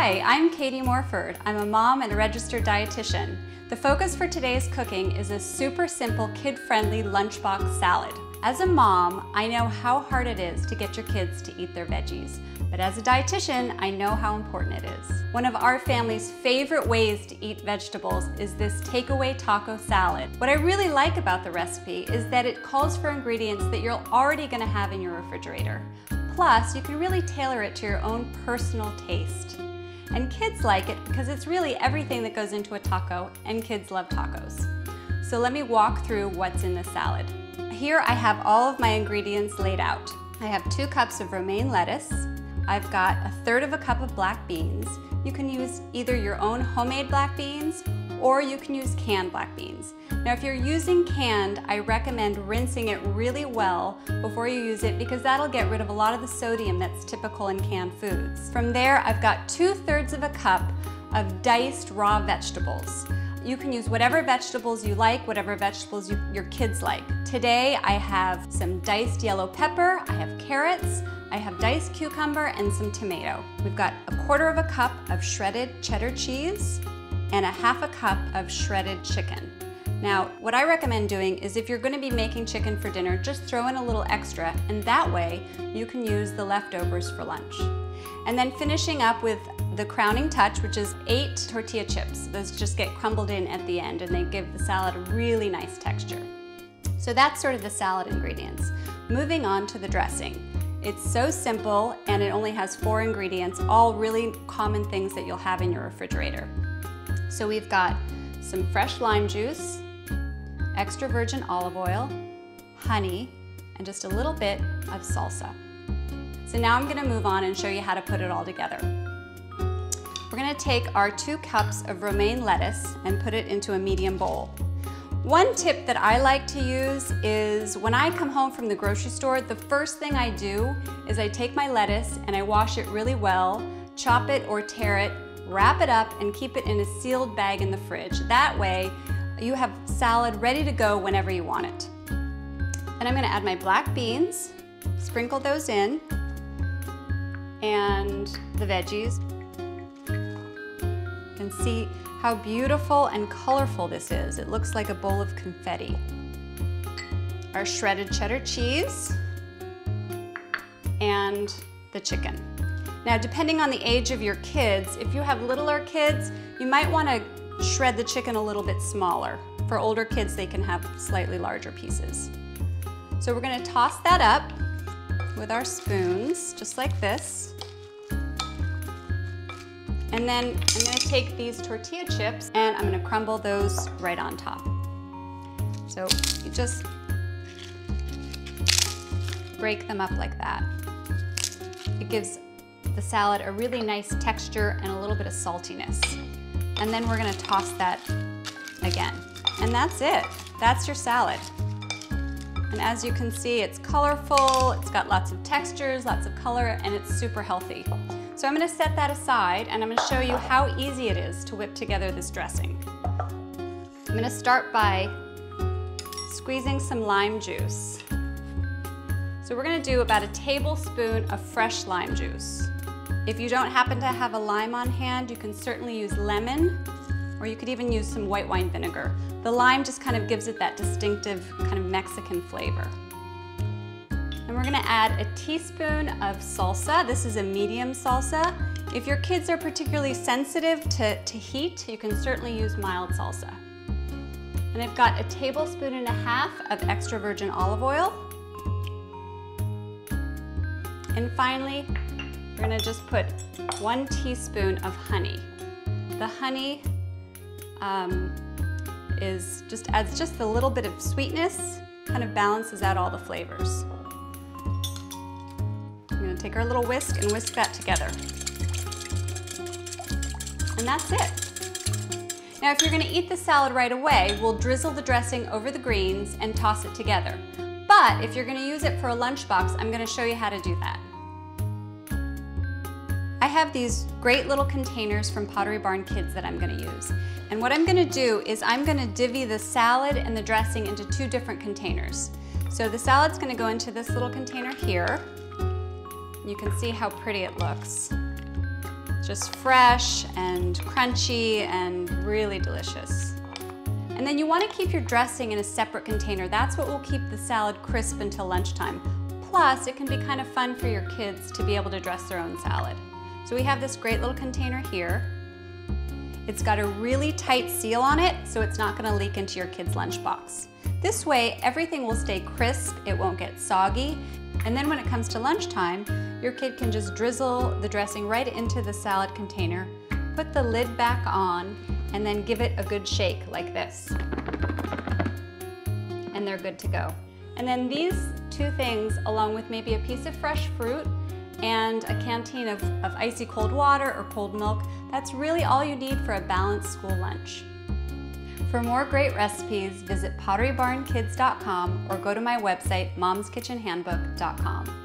Hi, I'm Katie Morford. I'm a mom and a registered dietitian. The focus for today's cooking is a super simple kid-friendly lunchbox salad. As a mom, I know how hard it is to get your kids to eat their veggies, but as a dietitian, I know how important it is. One of our family's favorite ways to eat vegetables is this takeaway taco salad. What I really like about the recipe is that it calls for ingredients that you're already gonna have in your refrigerator. Plus, you can really tailor it to your own personal taste. And kids like it because it's really everything that goes into a taco, and kids love tacos. So let me walk through what's in the salad. Here I have all of my ingredients laid out. I have two cups of romaine lettuce. I've got a third of a cup of black beans. You can use either your own homemade black beans or you can use canned black beans. Now if you're using canned, I recommend rinsing it really well before you use it because that'll get rid of a lot of the sodium that's typical in canned foods. From there, I've got two thirds of a cup of diced raw vegetables. You can use whatever vegetables you like, whatever vegetables you, your kids like. Today I have some diced yellow pepper, I have carrots, I have diced cucumber and some tomato. We've got a quarter of a cup of shredded cheddar cheese and a half a cup of shredded chicken. Now, what I recommend doing is if you're gonna be making chicken for dinner, just throw in a little extra, and that way you can use the leftovers for lunch. And then finishing up with the crowning touch, which is eight tortilla chips. Those just get crumbled in at the end and they give the salad a really nice texture. So that's sort of the salad ingredients. Moving on to the dressing. It's so simple and it only has four ingredients, all really common things that you'll have in your refrigerator. So we've got some fresh lime juice, extra virgin olive oil, honey, and just a little bit of salsa. So now I'm gonna move on and show you how to put it all together. We're gonna take our two cups of romaine lettuce and put it into a medium bowl. One tip that I like to use is when I come home from the grocery store, the first thing I do is I take my lettuce and I wash it really well, chop it or tear it, wrap it up and keep it in a sealed bag in the fridge. That way you have salad ready to go whenever you want it. And I'm gonna add my black beans, sprinkle those in, and the veggies. See how beautiful and colorful this is. It looks like a bowl of confetti. Our shredded cheddar cheese and the chicken. Now, depending on the age of your kids, if you have littler kids, you might want to shred the chicken a little bit smaller. For older kids, they can have slightly larger pieces. So we're going to toss that up with our spoons, just like this. And then I'm gonna take these tortilla chips and I'm gonna crumble those right on top. So you just break them up like that. It gives the salad a really nice texture and a little bit of saltiness. And then we're gonna toss that again. And that's it. That's your salad. And as you can see, it's colorful, it's got lots of textures, lots of color, and it's super healthy. So I'm gonna set that aside and I'm gonna show you how easy it is to whip together this dressing. I'm gonna start by squeezing some lime juice. So we're gonna do about a tablespoon of fresh lime juice. If you don't happen to have a lime on hand, you can certainly use lemon or you could even use some white wine vinegar. The lime just kind of gives it that distinctive kind of Mexican flavor. And we're gonna add a teaspoon of salsa. This is a medium salsa. If your kids are particularly sensitive to, to heat, you can certainly use mild salsa. And I've got a tablespoon and a half of extra virgin olive oil. And finally, we're gonna just put one teaspoon of honey. The honey um, is just adds just a little bit of sweetness, kind of balances out all the flavors. Take our little whisk and whisk that together. And that's it. Now if you're gonna eat the salad right away, we'll drizzle the dressing over the greens and toss it together. But if you're gonna use it for a lunchbox, I'm gonna show you how to do that. I have these great little containers from Pottery Barn Kids that I'm gonna use. And what I'm gonna do is I'm gonna divvy the salad and the dressing into two different containers. So the salad's gonna go into this little container here. You can see how pretty it looks. Just fresh and crunchy and really delicious. And then you want to keep your dressing in a separate container. That's what will keep the salad crisp until lunchtime. Plus, it can be kind of fun for your kids to be able to dress their own salad. So we have this great little container here. It's got a really tight seal on it, so it's not gonna leak into your kid's lunchbox. This way, everything will stay crisp, it won't get soggy, and then when it comes to lunchtime, your kid can just drizzle the dressing right into the salad container, put the lid back on, and then give it a good shake like this. And they're good to go. And then these two things, along with maybe a piece of fresh fruit and a canteen of, of icy cold water or cold milk, that's really all you need for a balanced school lunch. For more great recipes, visit potterybarnkids.com or go to my website, momskitchenhandbook.com.